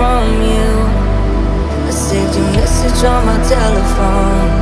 from you. A message on my telephone.